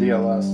delas.